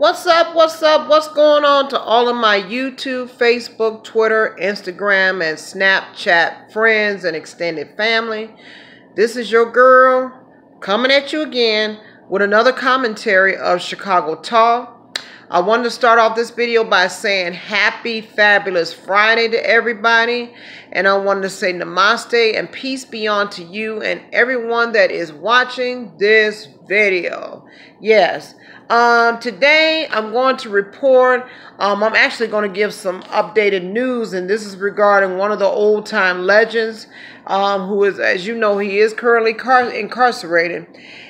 What's up? What's up? What's going on to all of my YouTube, Facebook, Twitter, Instagram, and Snapchat friends and extended family? This is your girl coming at you again with another commentary of Chicago Talk. I wanted to start off this video by saying happy fabulous Friday to everybody. And I wanted to say namaste and peace be on to you and everyone that is watching this video. Yes, um, today I'm going to report, um, I'm actually going to give some updated news and this is regarding one of the old time legends um, who is, as you know, he is currently incarcerated.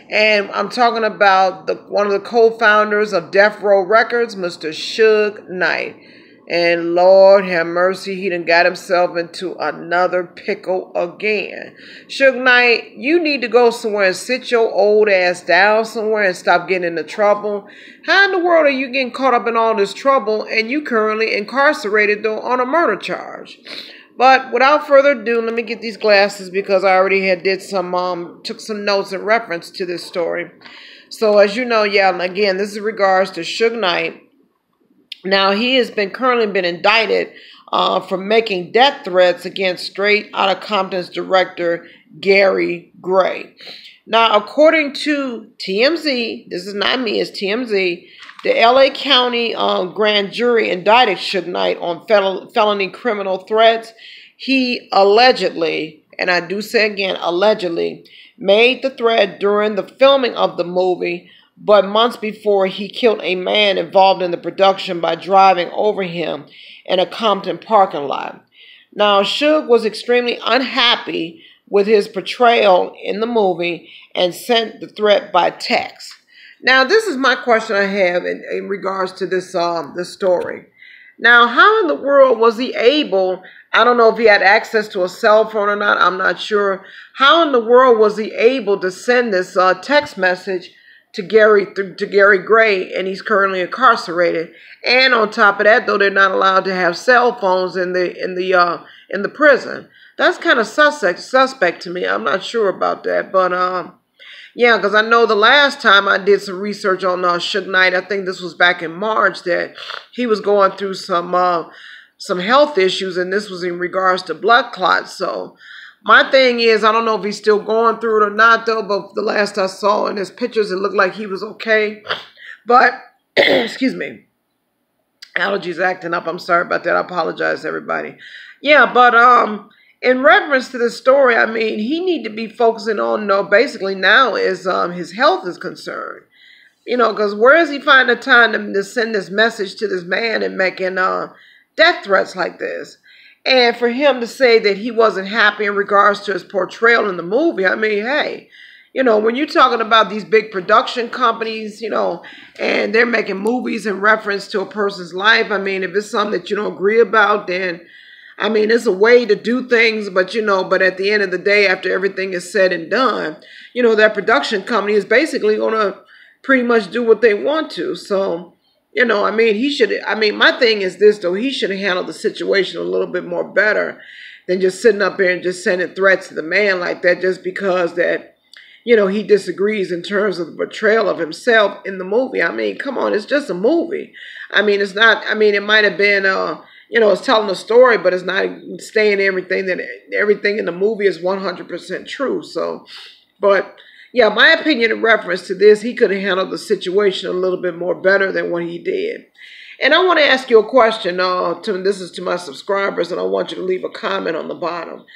And I'm talking about the one of the co-founders of Death Row Records, Mr. Suge Knight. And Lord have mercy, he done got himself into another pickle again. Suge Knight, you need to go somewhere and sit your old ass down somewhere and stop getting into trouble. How in the world are you getting caught up in all this trouble and you currently incarcerated though on a murder charge? But without further ado, let me get these glasses because I already had did some um took some notes in reference to this story. So as you know, yeah, again, this is regards to Suge Knight. Now he has been currently been indicted uh, for making death threats against Straight Outta Compton's director Gary Gray. Now, according to TMZ, this is not me, it's TMZ. The LA County um, grand jury indicted Suge Knight on fel felony criminal threats. He allegedly, and I do say again, allegedly, made the threat during the filming of the movie, but months before he killed a man involved in the production by driving over him in a Compton parking lot. Now, Suge was extremely unhappy with his portrayal in the movie and sent the threat by text. Now, this is my question I have in, in regards to this um this story. Now, how in the world was he able? I don't know if he had access to a cell phone or not. I'm not sure. How in the world was he able to send this uh, text message to Gary to Gary Gray, and he's currently incarcerated? And on top of that, though, they're not allowed to have cell phones in the in the uh, in the prison. That's kind of suspect suspect to me. I'm not sure about that, but um. Yeah, because I know the last time I did some research on uh, Suge Knight, I think this was back in March, that he was going through some uh, some health issues, and this was in regards to blood clots. So my thing is, I don't know if he's still going through it or not, though, but the last I saw in his pictures, it looked like he was okay. But, excuse me, allergies acting up. I'm sorry about that. I apologize, everybody. Yeah, but um, in reference to the story, I mean, he need to be focusing on, no, basically now is um, his health is concerned. You know, because where is he finding the time to, to, send this message to this man and making uh, death threats like this? And for him to say that he wasn't happy in regards to his portrayal in the movie, I mean, hey, you know, when you're talking about these big production companies, you know, and they're making movies in reference to a person's life, I mean, if it's something that you don't agree about, then I mean, it's a way to do things, but you know, but at the end of the day, after everything is said and done, you know, that production company is basically going to pretty much do what they want to. So, you know, I mean, he should, I mean, my thing is this though, he should have handled the situation a little bit more better than just sitting up there and just sending threats to the man like that just because that, you know, he disagrees in terms of the portrayal of himself in the movie. I mean, come on, it's just a movie. I mean, it's not, I mean, it might have been, uh, you know, it's telling a story, but it's not staying everything that everything in the movie is 100% true. So, but yeah, my opinion in reference to this, he could have handled the situation a little bit more better than what he did. And I want to ask you a question. Uh, to, this is to my subscribers, and I want you to leave a comment on the bottom.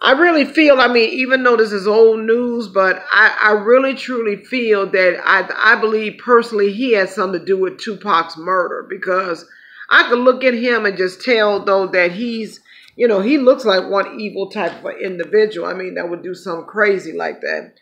I really feel, I mean, even though this is old news, but I, I really truly feel that I, I believe personally he had something to do with Tupac's murder because I could look at him and just tell, though, that he's, you know, he looks like one evil type of individual. I mean, that would do something crazy like that.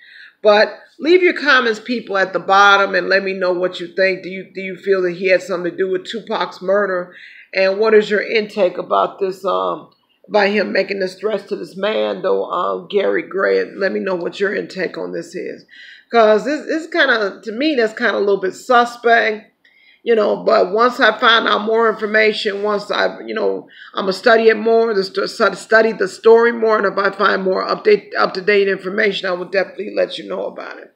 But leave your comments, people, at the bottom and let me know what you think. Do you do you feel that he had something to do with Tupac's murder? And what is your intake about this, um, by him making this threat to this man, though, um, Gary Gray? Let me know what your intake on this is. Because this, this kind of, to me, that's kind of a little bit suspect you know, but once I find out more information, once I, you know, I'm gonna study it more, the study the story more, and if I find more update up to date information, I will definitely let you know about it.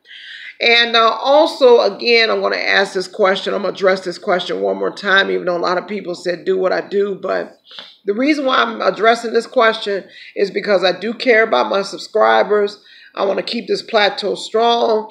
And uh, also, again, I'm going to ask this question. I'm going to address this question one more time, even though a lot of people said do what I do. But the reason why I'm addressing this question is because I do care about my subscribers. I want to keep this plateau strong.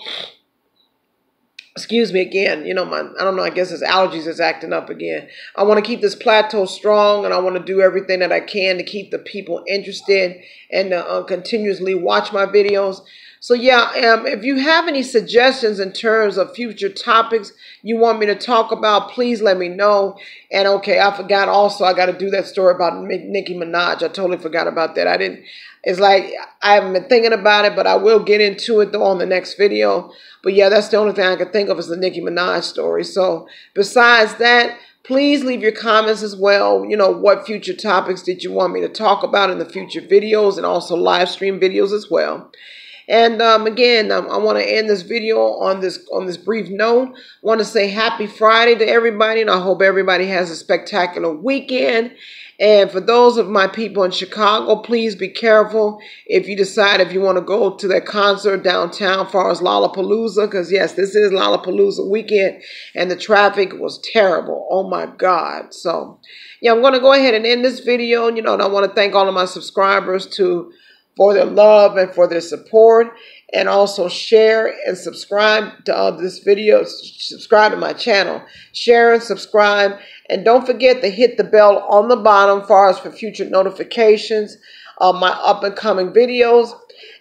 Excuse me again. You know, my I don't know. I guess it's allergies is acting up again. I want to keep this plateau strong, and I want to do everything that I can to keep the people interested and uh, continuously watch my videos. So yeah, um, if you have any suggestions in terms of future topics you want me to talk about, please let me know. And okay, I forgot also, I got to do that story about Nicki Minaj. I totally forgot about that. I didn't, it's like, I haven't been thinking about it, but I will get into it though on the next video. But yeah, that's the only thing I can think of is the Nicki Minaj story. So besides that, please leave your comments as well. You know, what future topics did you want me to talk about in the future videos and also live stream videos as well. And um, again, um, I want to end this video on this on this brief note. I want to say happy Friday to everybody, and I hope everybody has a spectacular weekend. And for those of my people in Chicago, please be careful if you decide if you want to go to that concert downtown, far as Lollapalooza, because yes, this is Lollapalooza weekend, and the traffic was terrible. Oh my God! So, yeah, I'm going to go ahead and end this video. And you know, and I want to thank all of my subscribers to for their love and for their support. And also share and subscribe to uh, this video. Subscribe to my channel. Share and subscribe. And don't forget to hit the bell on the bottom for us for future notifications of my up and coming videos.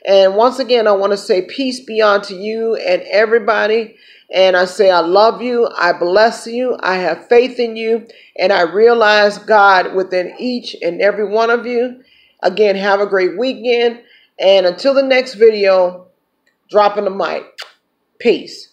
And once again, I want to say peace be unto you and everybody. And I say, I love you. I bless you. I have faith in you. And I realize God within each and every one of you. Again, have a great weekend. And until the next video, dropping the mic. Peace.